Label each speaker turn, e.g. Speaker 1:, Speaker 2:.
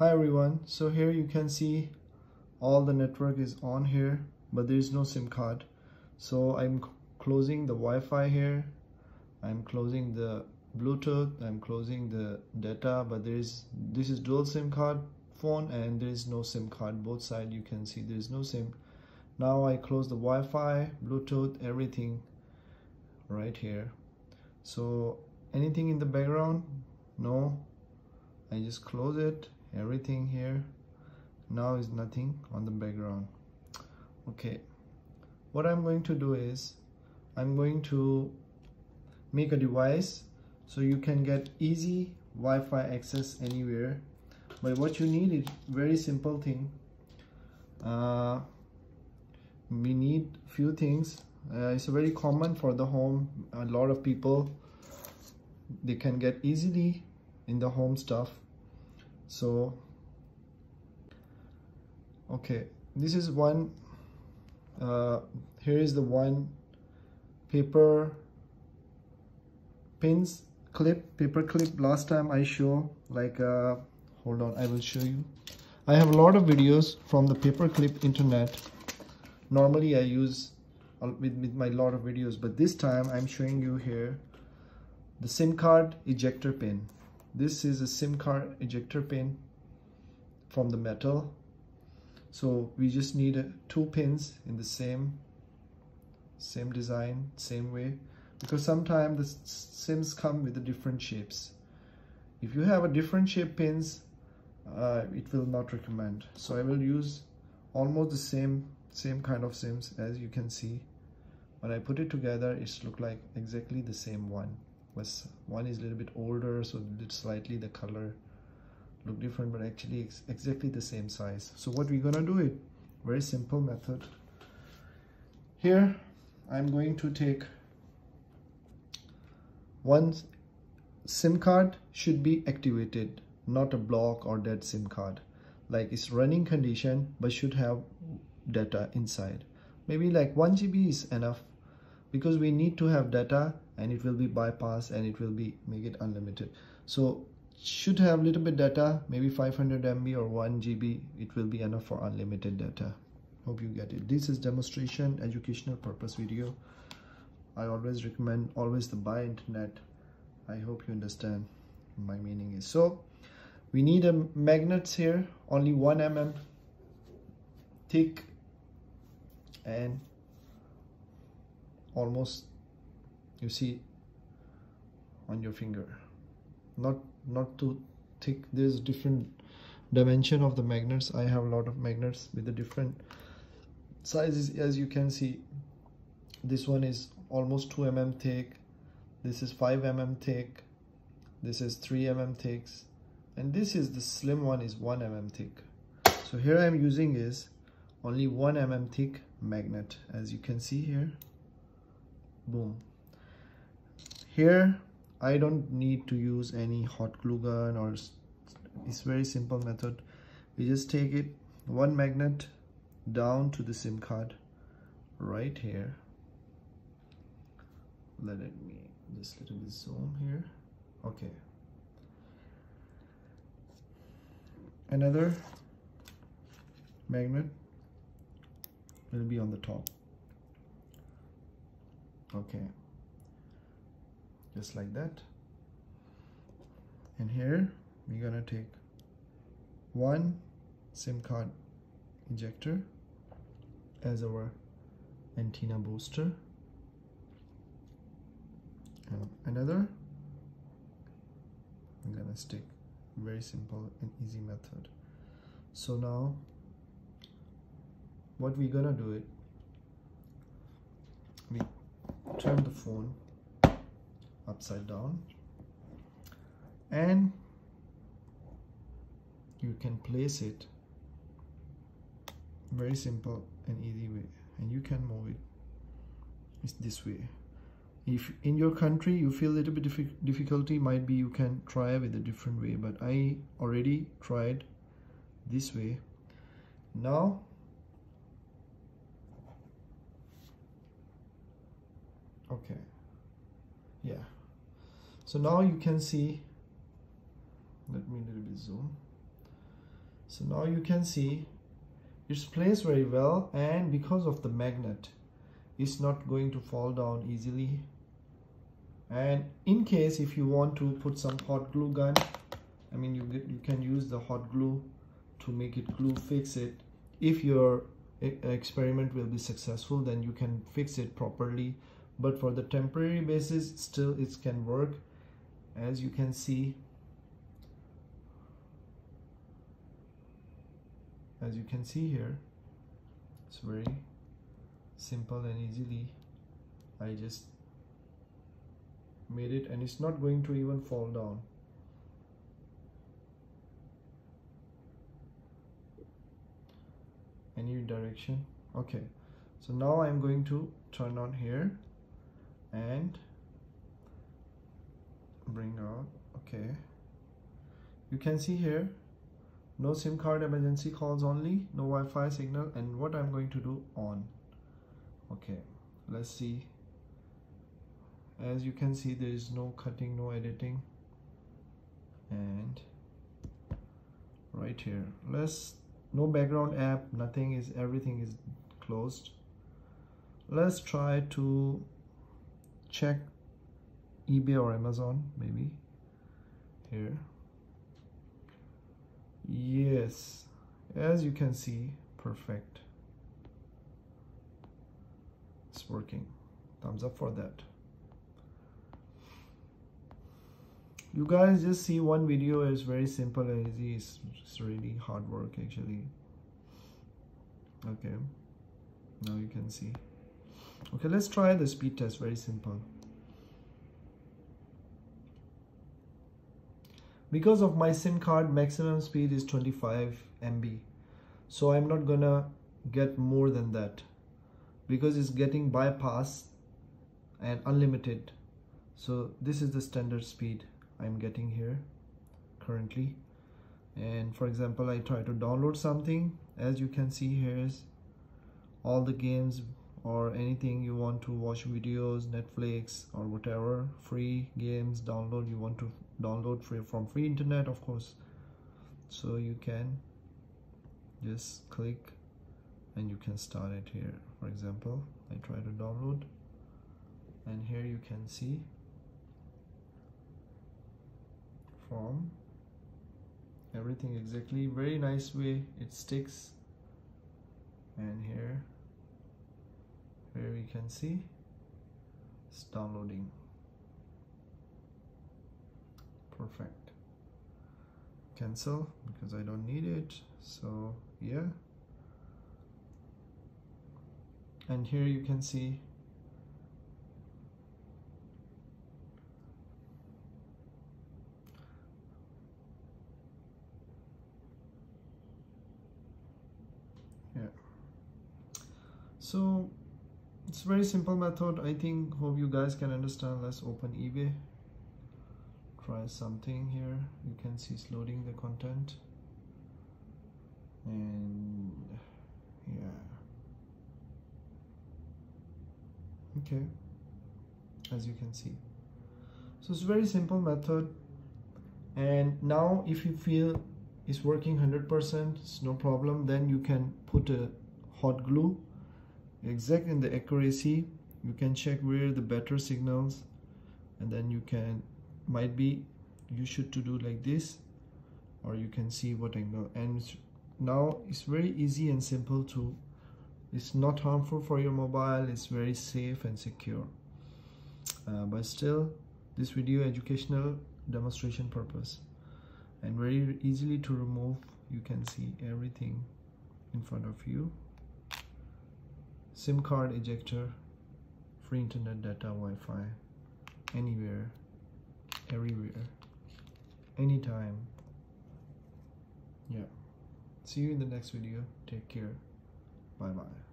Speaker 1: hi everyone. So here you can see all the network is on here but there is no sim card. So i'm closing the wi-fi here. I'm closing the bluetooth i'm closing the data but there is this is dual sim card phone and there is no sim card. Both side you can see there is no sim. Now i close the wi-fi bluetooth everything right here. So anything in the background? No. I just close it everything here. Now is nothing on the background. Okay. What I'm going to do is I'm going to make a device so you can get easy Wi-Fi access anywhere. But what you need is very simple thing. Uh, we need few things. Uh, it's very common for the home. A lot of people they can get easily in the home stuff. So okay this is one uh, here is the one paper pins clip paper clip last time I show like uh, hold on I will show you. I have a lot of videos from the paper clip internet. Normally I use with, with my lot of videos but this time I'm showing you here the SIM card ejector pin. This is a SIM card ejector pin from the metal. So we just need two pins in the same same design same way because sometimes the sims come with the different shapes. If you have a different shape pins uh, it will not recommend. So I will use almost the same same kind of sims as you can see. When I put it together it's look like exactly the same one. Was one is a little bit older so it's slightly the color look different but actually it's exactly the same size. So what we're gonna do it? Very simple method. Here I'm going to take one SIM card should be activated not a block or dead SIM card. Like it's running condition but should have data inside. Maybe like 1 GB is enough because we need to have data and it will be bypass and it will be make it unlimited. So should have little bit data maybe 500 MB or 1 GB it will be enough for unlimited data. Hope you get it. This is demonstration educational purpose video I always recommend always the buy internet. I hope you understand my meaning is. So we need a magnets here only 1 mm thick and almost you see on your finger. Not not too thick. There's different dimension of the magnets. I have a lot of magnets with the different sizes. As you can see this one is almost 2 mm thick this is 5 mm thick this is 3 mm thick and this is the slim one is 1 mm thick so here i am using is only 1 mm thick magnet. As you can see here boom. Here I don't need to use any hot glue gun or it's very simple method. We just take it one magnet down to the SIM card right here let me just little bit zoom here. Okay. Another magnet. Will be on the top. Okay. Just like that. And here we're gonna take one SIM card ejector as our antenna booster and another? I'm gonna stick very simple and easy method. So now what we're gonna do it we turn the phone upside down and you can place it very simple and easy way. And you can move it. It's this way if in your country you feel a little bit difficulty might be you can try with a different way but I already tried this way. Now okay yeah. So now you can see let me a little bit zoom. So now you can see it's placed very well and because of the magnet it's not going to fall down easily. And in case if you want to put some hot glue gun I mean you get, you can use the hot glue to make it glue fix it. If your experiment will be successful then you can fix it properly. But for the temporary basis still it can work. As you can see as you can see here it's very simple and easily. I just made it and it's not going to even fall down. Any direction? Okay. So now I'm going to turn on here and bring out okay. You can see here no SIM card emergency calls only no Wi-Fi signal and what I'm going to do on okay let's see. As you can see there is no cutting no editing. And right here. Let's no background app nothing is everything is closed. Let's try to check eBay or Amazon maybe. Here. Yes. As you can see perfect it's working. Thumbs up for that. You guys just see one video is very simple and easy. It's, it's really hard work actually. Okay. Now you can see. Okay let's try the speed test very simple. Because of my sim card maximum speed is 25 MB so I'm not gonna get more than that because it's getting bypass and unlimited. So this is the standard speed I'm getting here currently. And for example I try to download something. As you can see here is all the games or anything you want to watch videos Netflix or whatever. Free games download you want to download free from free internet of course. So you can just click and you can start it here. For example I try to download. And here you can see from everything exactly very nice way it sticks. And here here we can see it's downloading. Perfect. Cancel because I don't need it. So yeah and here you can see yeah. So it's very simple method. I think hope you guys can understand. Let's open eBay. Try something here. You can see it's loading the content. And yeah okay. As you can see. So it's very simple method. And now if you feel it's working 100% it's no problem then you can put a hot glue exact in the accuracy. You can check where the better signals and then you can might be you should to do like this or you can see what angle. And now it's very easy and simple to it's not harmful for your mobile it's very safe and secure uh, but still this video educational demonstration purpose and very easily to remove you can see everything in front of you SIM card ejector, free internet data, Wi-Fi, anywhere, everywhere, anytime. Yeah. See you in the next video. Take care. Bye bye.